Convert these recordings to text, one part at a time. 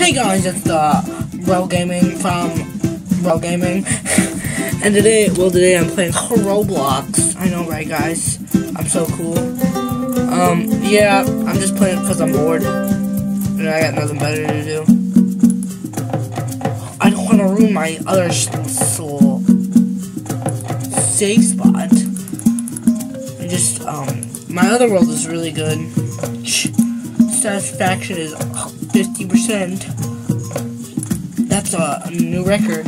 Hey guys, it's the Gaming from Bro Gaming. and today, well today I'm playing Roblox. I know right guys? I'm so cool. Um, yeah, I'm just playing because I'm bored. And I got nothing better to do. I don't want to ruin my other soul safe spot. I just, um, my other world is really good. Satisfaction is 50%. That's a new record.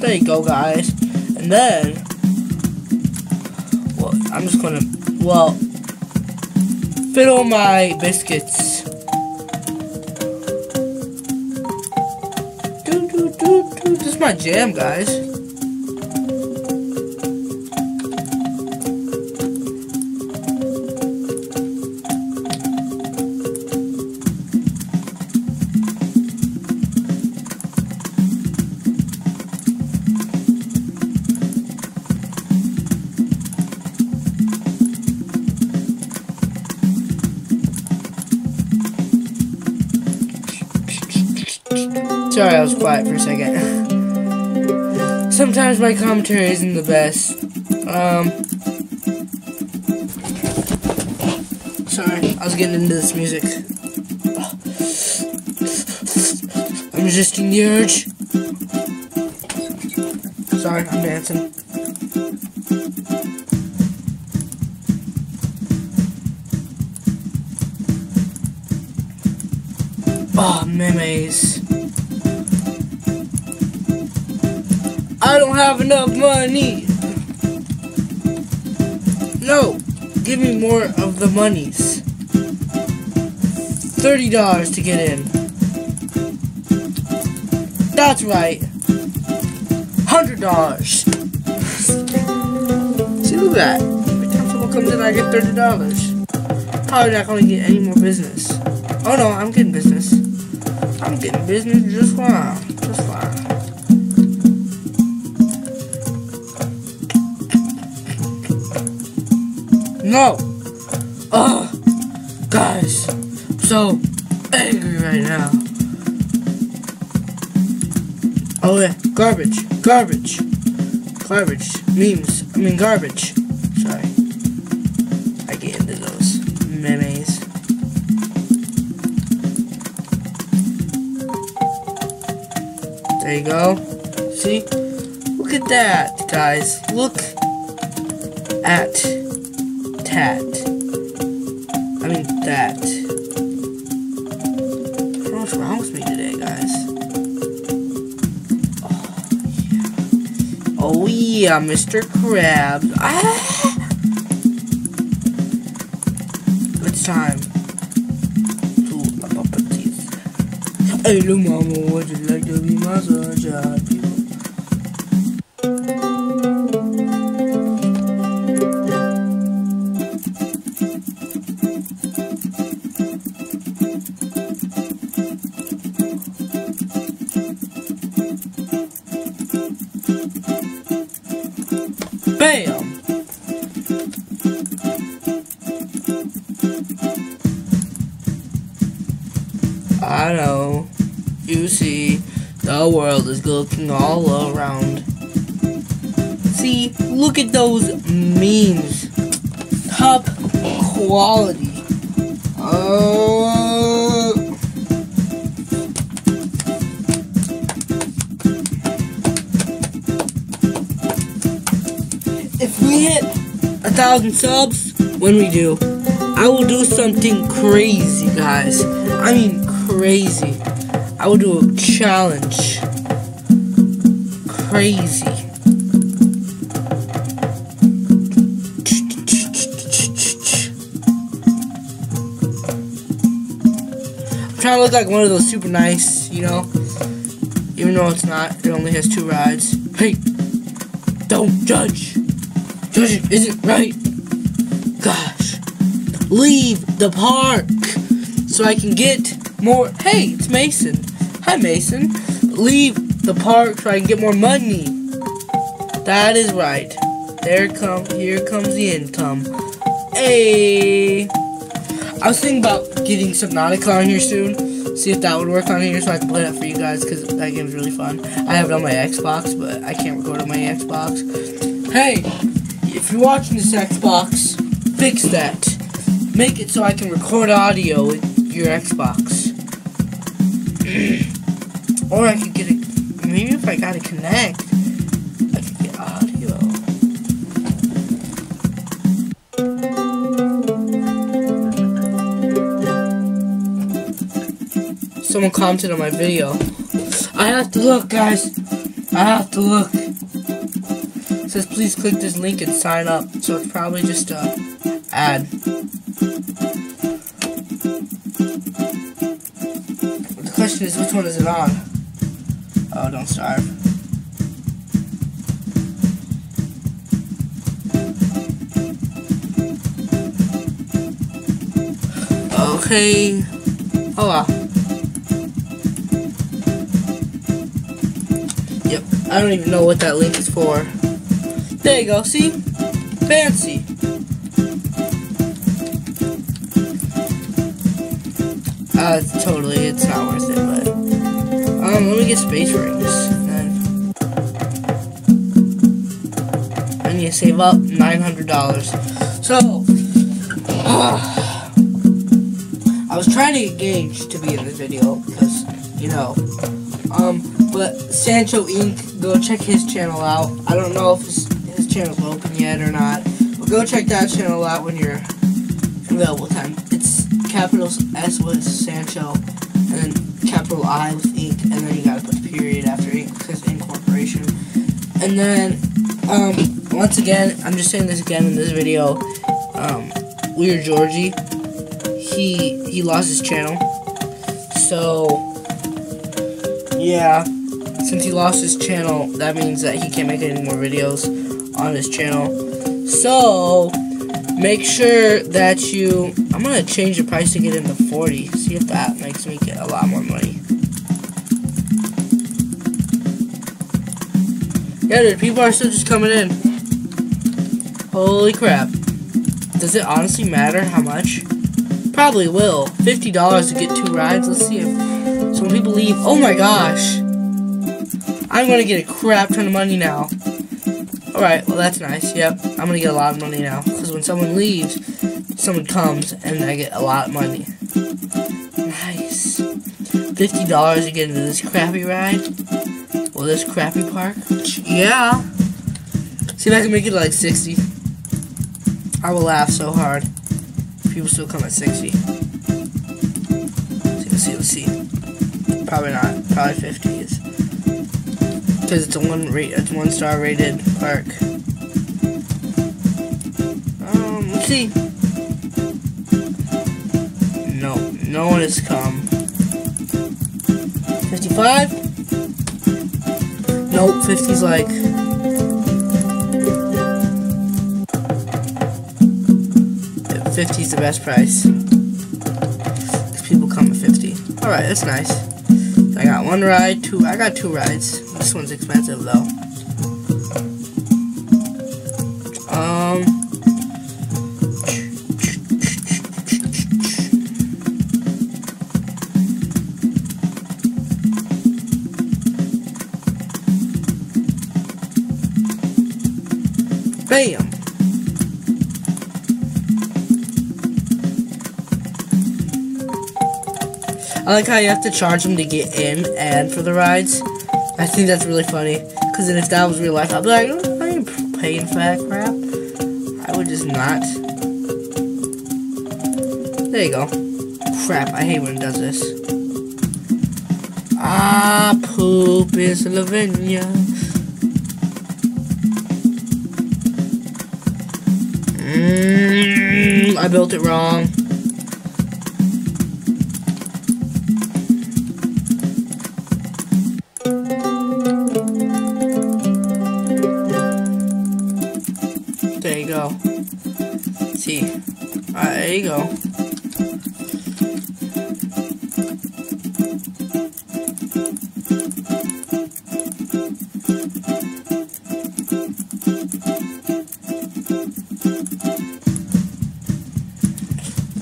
There you go, guys. And then, well, I'm just gonna, well, fiddle my biscuits. Do, do, do, do. This is my jam, guys. Quiet for a second. Sometimes my commentary isn't the best. Um. Sorry, I was getting into this music. I'm resisting the urge. Sorry, I'm dancing. Oh, memes. I don't have enough money. No, give me more of the monies. $30 to get in. That's right. $100. See, that. Every time someone comes in, I get $30. How not going to get any more business? Oh no, I'm getting business. I'm getting business. Just fine. No! Oh! Guys! I'm so angry right now. Oh yeah, garbage. Garbage. Garbage. Memes. I mean garbage. Sorry. I get into those memes. There you go. See? Look at that, guys. Look at tat. I mean that. What's wrong with me today, guys? Oh yeah, oh, yeah Mr. Krabs. Ah! It's time to pop up teeth. Hey, little mama, would you like to be my sunshine? When we do, I will do something crazy, guys. I mean, crazy. I will do a challenge. Crazy. I'm trying to look like one of those super nice, you know? Even though it's not, it only has two rides. Hey, don't judge. Judge isn't right. Leave the park so I can get more. Hey, it's Mason. Hi, Mason. Leave the park so I can get more money. That is right. There come, here comes the income. Hey, I was thinking about getting Subnautica on here soon. See if that would work on here so I can play that for you guys because that game's really fun. I have it on my Xbox, but I can't record on my Xbox. Hey, if you're watching this Xbox, fix that. Make it so I can record audio with your Xbox. or I could get a, maybe if I got a Kinect, I could get audio. Someone commented on my video. I have to look, guys. I have to look. It says please click this link and sign up. So it's probably just a ad. Question is which one is it on? Oh, don't starve. Okay. Oh. Yep. I don't even know what that link is for. There you go. See? Fancy. Uh, totally, it's not worth it. Um, let me get space rings. I need to save up $900. So, uh, I was trying to get Gage to be in this video, because, you know, um, but Sancho Inc., go check his channel out. I don't know if his, his channel's open yet or not, but go check that channel out when you're available time. It's capital S with Sancho, and then capital I with Inc., And then, um, once again, I'm just saying this again in this video, um, Weird Georgie, he, he lost his channel, so, yeah, since he lost his channel, that means that he can't make any more videos on his channel, so, make sure that you I'm gonna change the price to get into 40 see if that makes me get a lot more money yeah dude people are still just coming in holy crap does it honestly matter how much probably will $50 to get two rides let's see if some people leave oh my gosh I'm gonna get a crap ton of money now Alright, well that's nice. Yep, I'm gonna get a lot of money now. Because when someone leaves, someone comes, and I get a lot of money. Nice. $50 to get into this crappy ride? Well, this crappy park? Yeah. See if I can make it like 60. I will laugh so hard. People still come at 60. Let's see, let's see. Probably not. Probably 50 is. Because it's a one rate, it's one star rated park. Um, let's see. No, no one has come. 55? Nope, 50's like... Fifty's the best price. Because people come at 50. Alright, that's nice. I got one ride, two, I got two rides. This one's expensive though. I like how you have to charge them to get in and for the rides. I think that's really funny. Because then if that was real life, I'd be like, oh, I ain't paying for that crap. I would just not. There you go. Crap, I hate when it does this. Ah, poop in Slovenia. Mmm, I built it wrong. you go.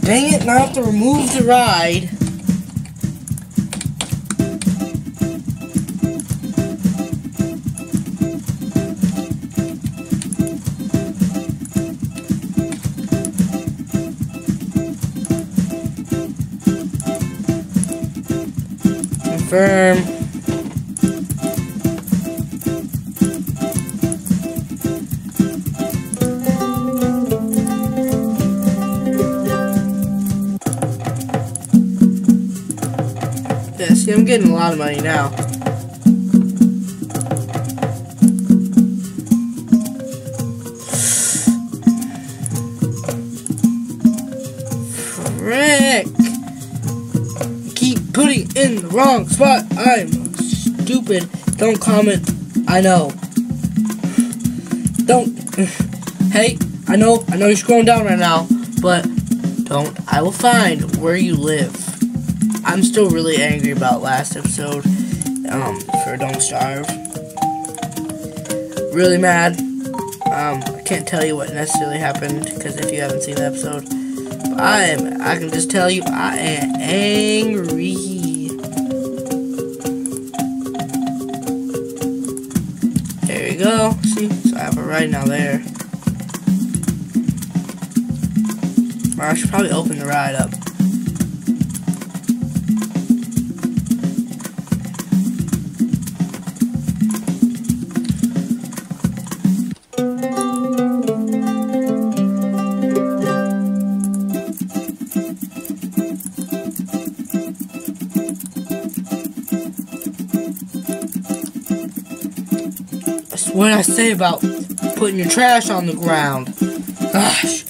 Dang it, now I have to remove the ride. Confirm. Yeah, see, I'm getting a lot of money now. Wrong spot. I'm stupid. Don't comment. I know. Don't. Hey, I know. I know you're scrolling down right now, but don't. I will find where you live. I'm still really angry about last episode. Um, for Don't Starve. Really mad. Um, I can't tell you what necessarily happened because if you haven't seen the episode, I am. I can just tell you, I am angry. So I have a ride now there. Or I should probably open the ride up. Say about putting your trash on the ground. Gosh.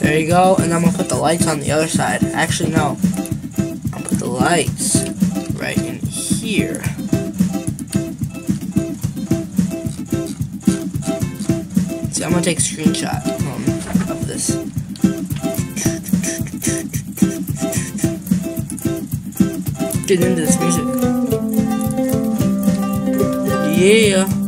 There you go, and I'm gonna put the lights on the other side. Actually, no. I'll put the lights right in here. See, I'm gonna take a screenshot this. Get into this music. Yeah.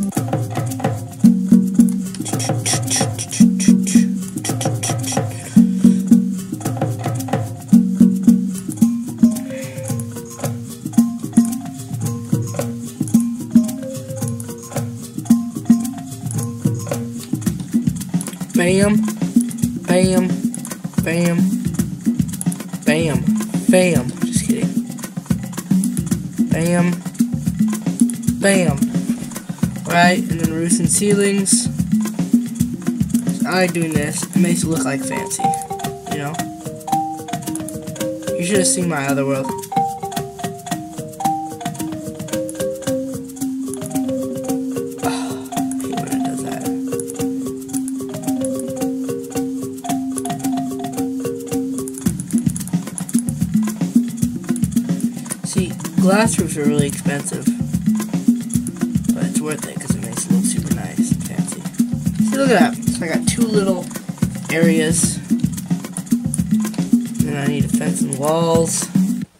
Bam, bam, bam, bam. Just kidding. Bam, bam. Right, and then roofs and ceilings. So I like doing this. It makes it look like fancy. You know? You should have seen my other world. Roofs are really expensive. But it's worth it because it makes it look super nice and fancy. See, look at that. So I got two little areas. And then I need a fence and walls.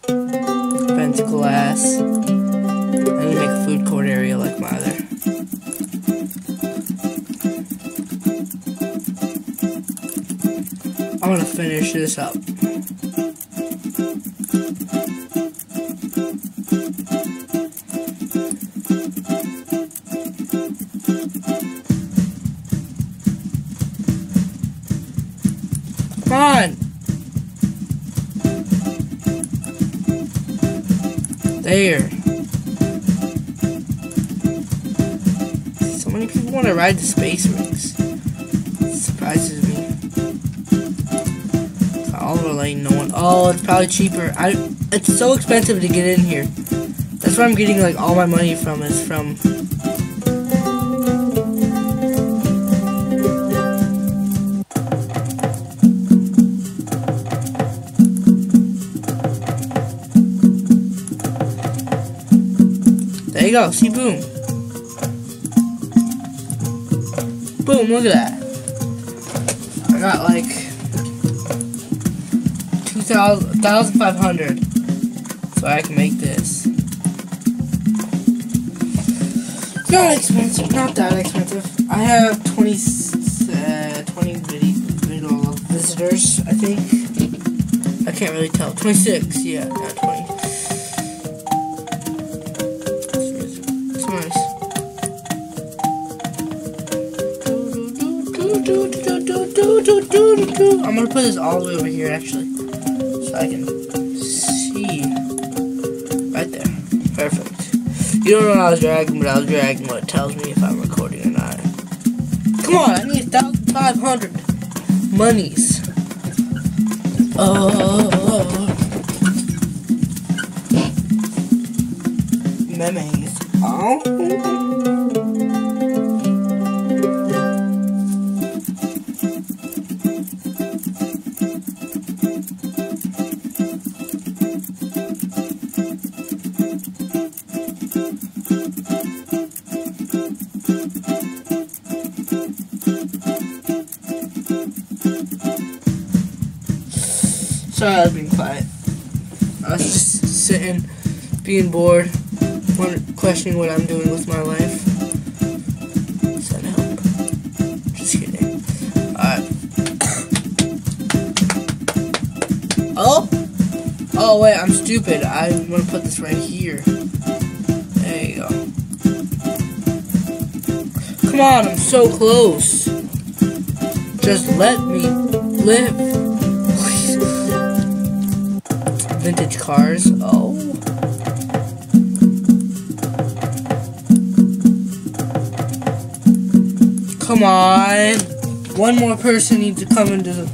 Fence glass. I need to make a food court area like my other. I want to finish this up. Ride the space rings. Surprises me. Oliver Lane, no one. Oh, it's probably cheaper. I. It's so expensive to get in here. That's where I'm getting like all my money from. Is from. There you go. See, boom. Boom, look at that. I got like 2,500. so I can make this. Not expensive, not that expensive. I have 20, uh, 20 video, visitors, I think. I can't really tell. 26, yeah, not 20. I'm gonna put this all the way over here, actually, so I can see. Right there. Perfect. You don't know what I was dragging, but I was dragging what tells me if I'm recording or not. Come on, I need 1,500 monies. Oh. Memes. Oh. Being bored, questioning what I'm doing with my life. Send help. Just kidding. Alright. oh! Oh, wait, I'm stupid. I'm gonna put this right here. There you go. Come on, I'm so close. Just let me live. vintage cars. Oh. Come on. One more person needs to come into the...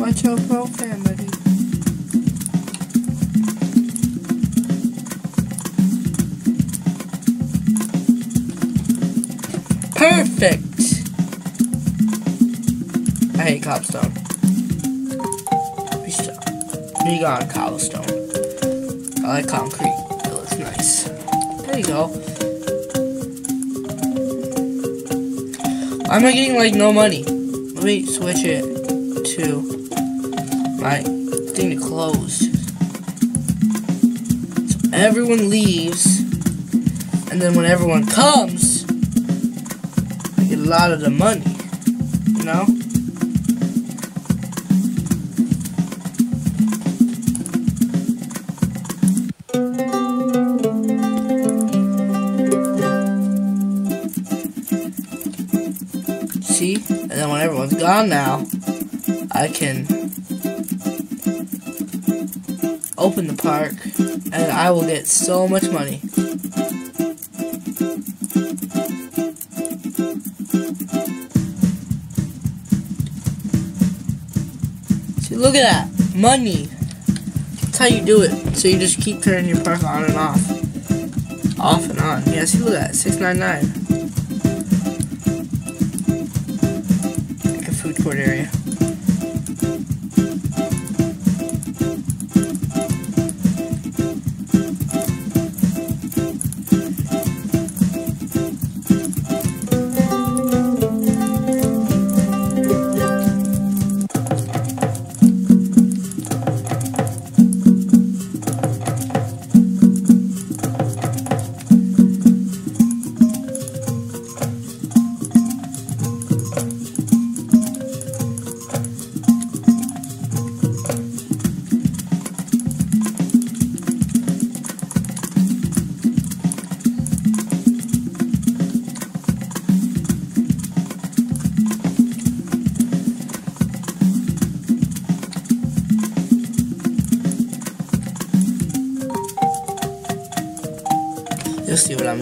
Watch out, bro, family. Perfect. I hate cobblestone. Be gone, cobblestone. I like concrete. It looks nice. There you go. Why am I getting like no money? Let me switch it to my thing to close. So everyone leaves, and then when everyone comes, I get a lot of the money. You know? Gone now, I can open the park and I will get so much money. See, look at that. Money. That's how you do it. So you just keep turning your park on and off. Off and on. Yeah, see, look at that. 699 food court area.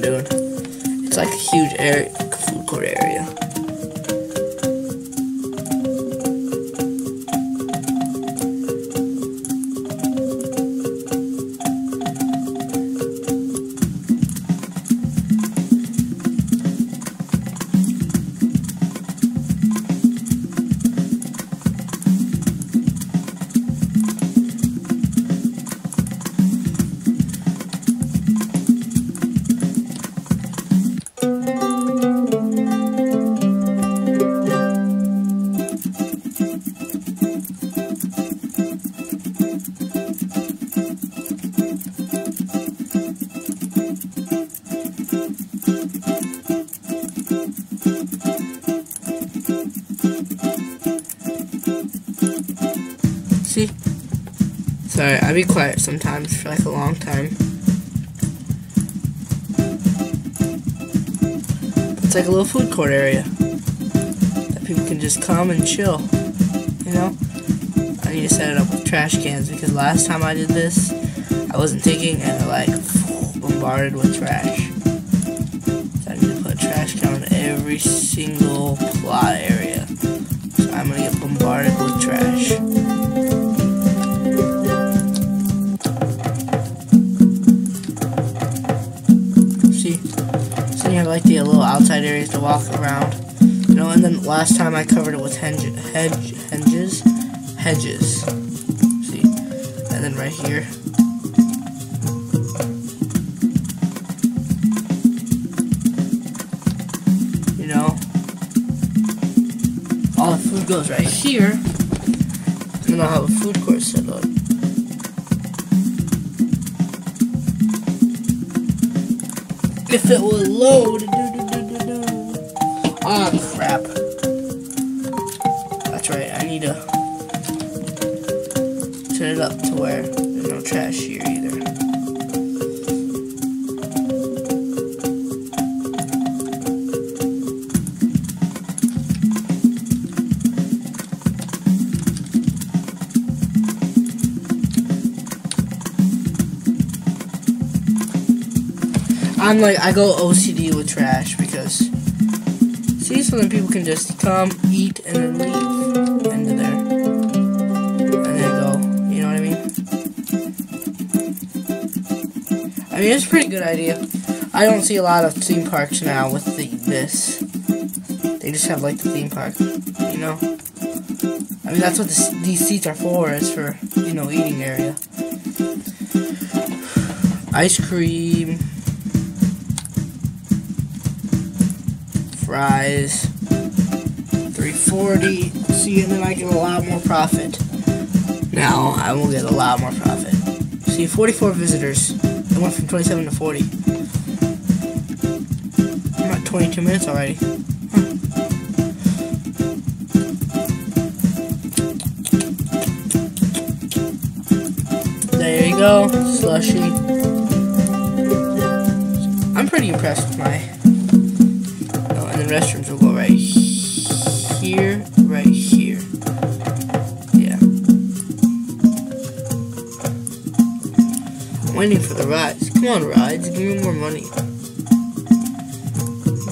Doing. It's like a huge area, Sorry, I be quiet sometimes for like a long time. It's like a little food court area that people can just come and chill. You know? I need to set it up with trash cans because last time I did this, I wasn't thinking and I like bombarded with trash. So I need to put a trash can on every single plot area. So I'm gonna get bombarded with trash. Like the little outside areas to walk around. You know, and then last time I covered it with hedge, hedge, hedges, hedges. See? And then right here. You know, all the food goes right here. And then I'll have a food court set If it will load. Oh crap. That's right, I need to set it up to where there's no trash here either. I'm like, I go OCD with trash because, see, so then people can just come, eat, and then leave. Of there. And then go. You know what I mean? I mean, it's a pretty good idea. I don't see a lot of theme parks now with the, this. They just have, like, the theme park, you know? I mean, that's what this, these seats are for, is for, you know, eating area. Ice cream. Fries, 340. See, and then I get a lot more profit. Now I will get a lot more profit. See, 44 visitors. I went from 27 to 40. I'm at 22 minutes already. There you go, slushy. I'm pretty impressed with my restrooms will go right here, right here. Yeah. I'm waiting for the rides. Come on, rides, give me more money.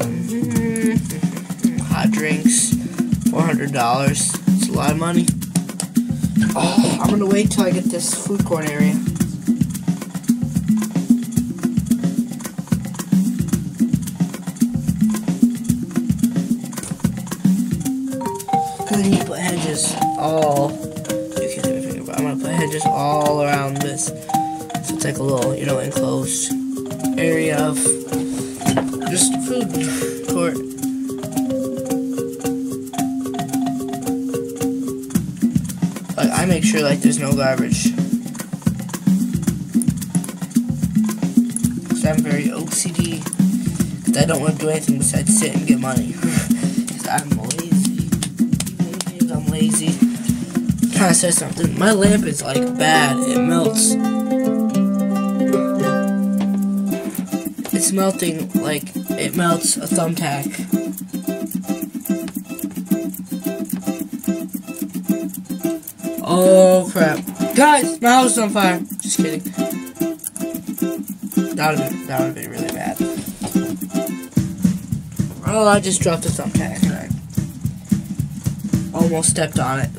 Mm-hmm. Hot drinks, $400. It's a lot of money. Oh, I'm gonna wait till I get this food court area. Hedges all. You can't but I'm gonna put hedges all around this. So it's like a little, you know, enclosed area of just food court. Like I make sure like there's no garbage. Cause I'm very OCD. Cause I don't want to do anything besides sit and get money. Cause I'm. Lazy. Kind of says something. My lamp is like bad. It melts. It's melting like it melts a thumbtack. Oh crap. Guys, my house is on fire. Just kidding. That would have been, that would have been really bad. Oh, I just dropped a thumbtack. Almost stepped on it.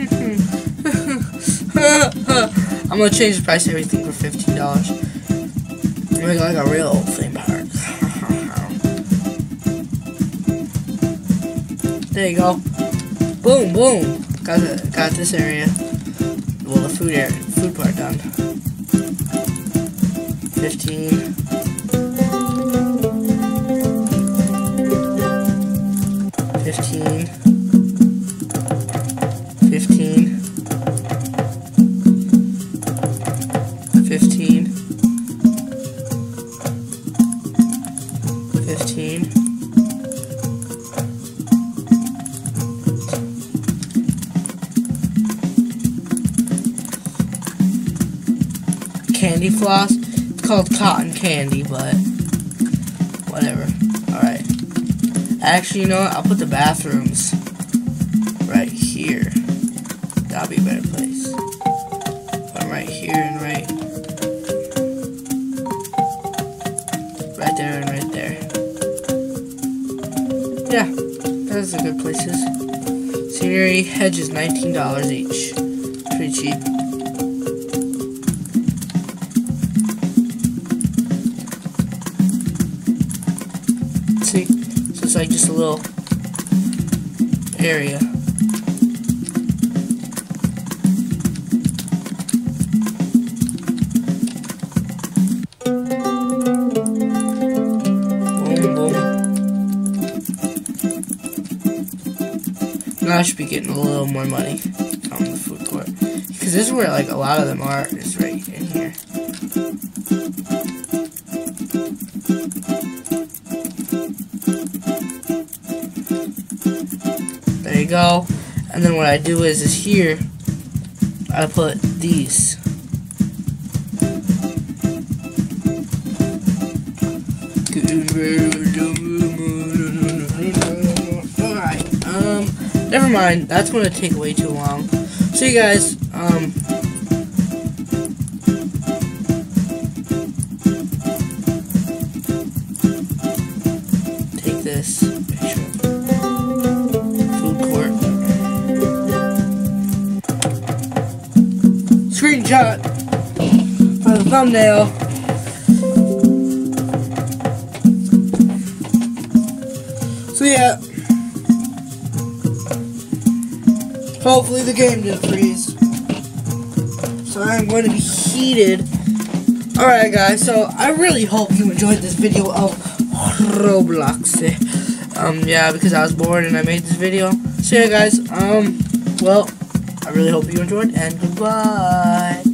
I'm gonna change the price of everything for fifteen dollars. Make like a real theme park. there you go. Boom, boom. Got the, got this area. Well, the food area, food part done. Fifteen. Floss. It's called cotton candy, but whatever. Alright. Actually, you know what? I'll put the bathrooms right here. That'll be a better place. One right here and right right there and right there. Yeah, those are good places. Scenery hedges $19 each. Pretty cheap. See, so it's like just a little area. Boom, boom. Now I should be getting a little more money from the food court. Because this is where like a lot of them are, is right here. And then what I do is, is here, I put these. Alright, um, never mind. That's going to take way too long. So you guys, um, thumbnail. So yeah. Hopefully the game didn't freeze. So I'm going to be heated. Alright guys, so I really hope you enjoyed this video of Roblox. Um, yeah, because I was bored and I made this video. So yeah guys, um, well, I really hope you enjoyed and goodbye.